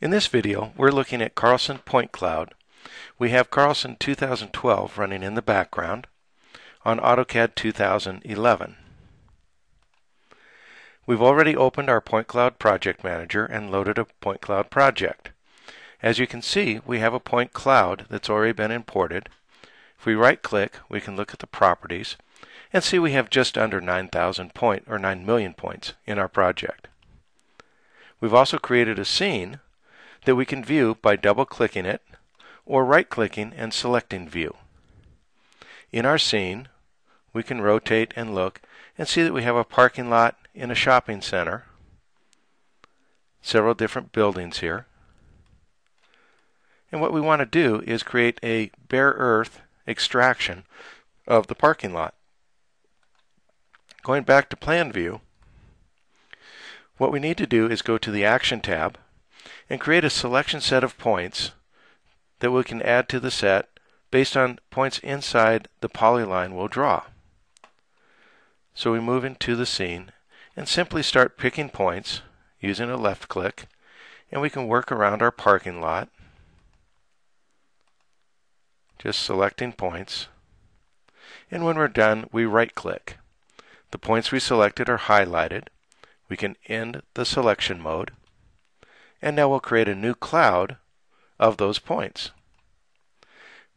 In this video, we're looking at Carlson Point Cloud. We have Carlson 2012 running in the background on AutoCAD 2011. We've already opened our Point Cloud Project Manager and loaded a Point Cloud project. As you can see, we have a point cloud that's already been imported. If we right click, we can look at the properties and see we have just under 9,000 point or 9 million points in our project. We've also created a scene that we can view by double clicking it or right clicking and selecting view. In our scene, we can rotate and look and see that we have a parking lot in a shopping center, several different buildings here. And what we want to do is create a bare earth extraction of the parking lot. Going back to plan view, what we need to do is go to the action tab and create a selection set of points that we can add to the set based on points inside the polyline we'll draw. So we move into the scene and simply start picking points using a left click and we can work around our parking lot just selecting points and when we're done we right click. The points we selected are highlighted. We can end the selection mode and now we'll create a new cloud of those points.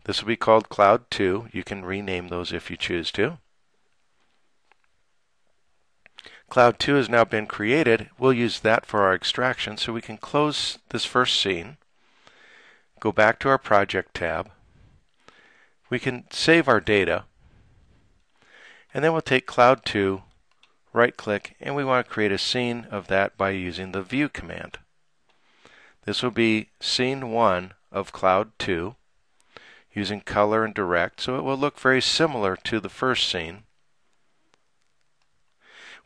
This will be called Cloud 2. You can rename those if you choose to. Cloud 2 has now been created. We'll use that for our extraction so we can close this first scene, go back to our Project tab. We can save our data, and then we'll take Cloud 2, right click, and we want to create a scene of that by using the View command. This will be scene 1 of Cloud 2 using color and direct, so it will look very similar to the first scene.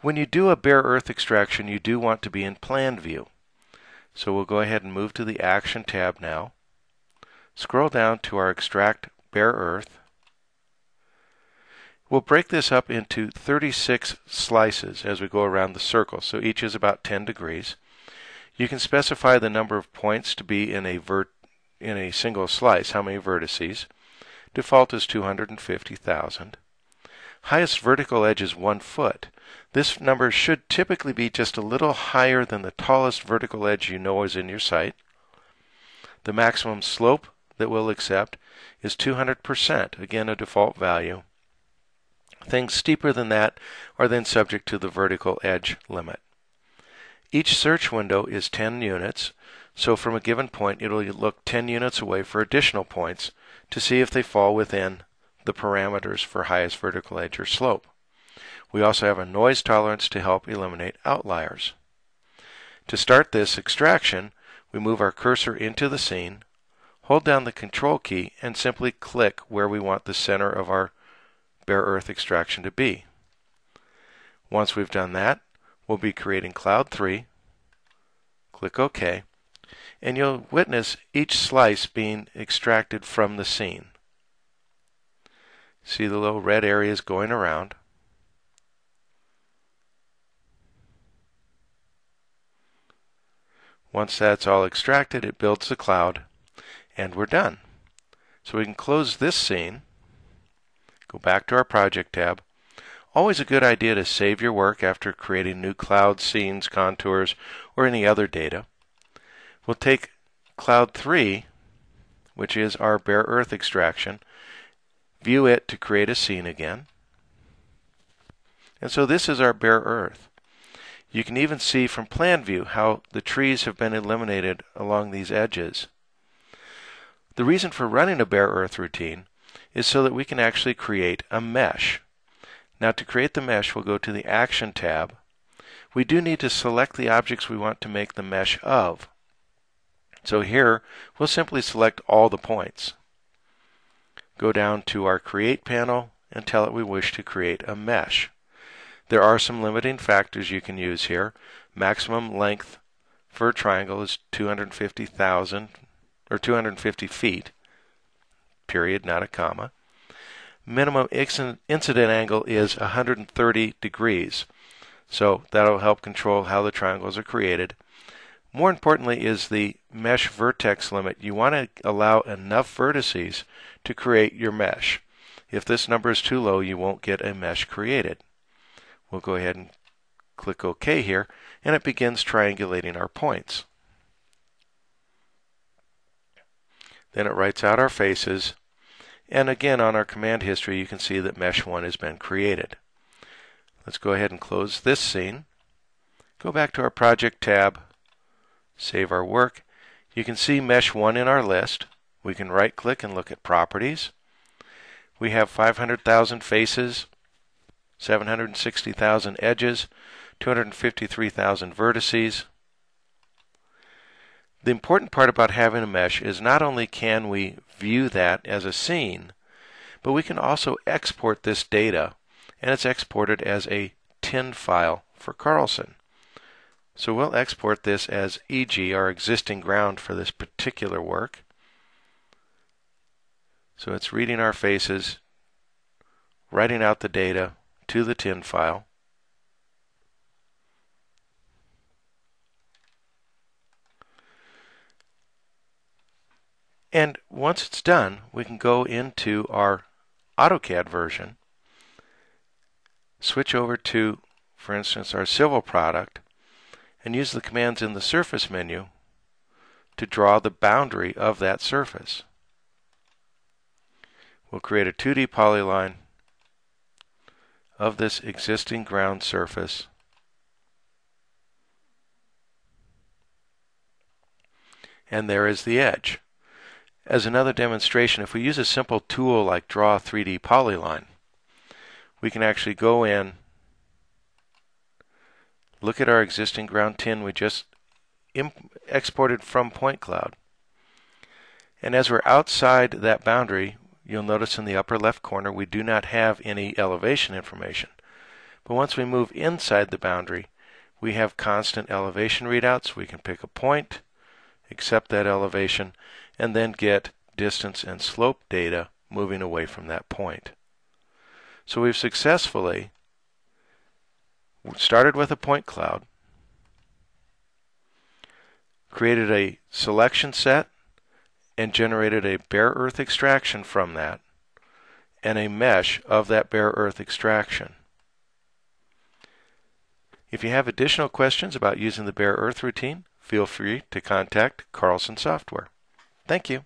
When you do a bare earth extraction, you do want to be in plan view. So we'll go ahead and move to the Action tab now. Scroll down to our Extract Bare Earth. We'll break this up into 36 slices as we go around the circle, so each is about 10 degrees. You can specify the number of points to be in a vert in a single slice, how many vertices. Default is 250,000. Highest vertical edge is 1 foot. This number should typically be just a little higher than the tallest vertical edge you know is in your site. The maximum slope that we'll accept is 200%, again a default value. Things steeper than that are then subject to the vertical edge limit. Each search window is 10 units, so from a given point it will look 10 units away for additional points to see if they fall within the parameters for highest vertical edge or slope. We also have a noise tolerance to help eliminate outliers. To start this extraction, we move our cursor into the scene, hold down the control key, and simply click where we want the center of our bare earth extraction to be. Once we've done that, we'll be creating Cloud 3. Click OK. And you'll witness each slice being extracted from the scene. See the little red areas going around. Once that's all extracted, it builds the cloud, and we're done. So we can close this scene, go back to our Project tab, Always a good idea to save your work after creating new cloud scenes, contours, or any other data. We'll take Cloud 3, which is our bare earth extraction, view it to create a scene again. And so this is our bare earth. You can even see from plan view how the trees have been eliminated along these edges. The reason for running a bare earth routine is so that we can actually create a mesh. Now to create the mesh, we'll go to the Action tab. We do need to select the objects we want to make the mesh of. So here, we'll simply select all the points. Go down to our Create panel and tell it we wish to create a mesh. There are some limiting factors you can use here. Maximum length for a triangle is 250,000 or 250 feet, period, not a comma minimum incident angle is 130 degrees. So that'll help control how the triangles are created. More importantly is the mesh vertex limit. You want to allow enough vertices to create your mesh. If this number is too low, you won't get a mesh created. We'll go ahead and click OK here, and it begins triangulating our points. Then it writes out our faces, and again on our command history you can see that mesh 1 has been created. Let's go ahead and close this scene. Go back to our project tab, save our work. You can see mesh 1 in our list. We can right click and look at properties. We have 500,000 faces, 760,000 edges, 253,000 vertices. The important part about having a mesh is not only can we view that as a scene, but we can also export this data, and it's exported as a TIN file for Carlson. So we'll export this as EG, our existing ground for this particular work. So it's reading our faces, writing out the data to the TIN file. And once it's done, we can go into our AutoCAD version, switch over to, for instance, our civil product, and use the commands in the surface menu to draw the boundary of that surface. We'll create a 2D polyline of this existing ground surface and there is the edge. As another demonstration, if we use a simple tool like Draw 3D Polyline, we can actually go in Look at our existing ground tin we just exported from point cloud. And as we're outside that boundary, you'll notice in the upper left corner we do not have any elevation information. But once we move inside the boundary, we have constant elevation readouts. We can pick a point, accept that elevation, and then get distance and slope data moving away from that point. So we've successfully started with a point cloud, created a selection set, and generated a bare earth extraction from that, and a mesh of that bare earth extraction. If you have additional questions about using the bare earth routine, feel free to contact Carlson Software. Thank you.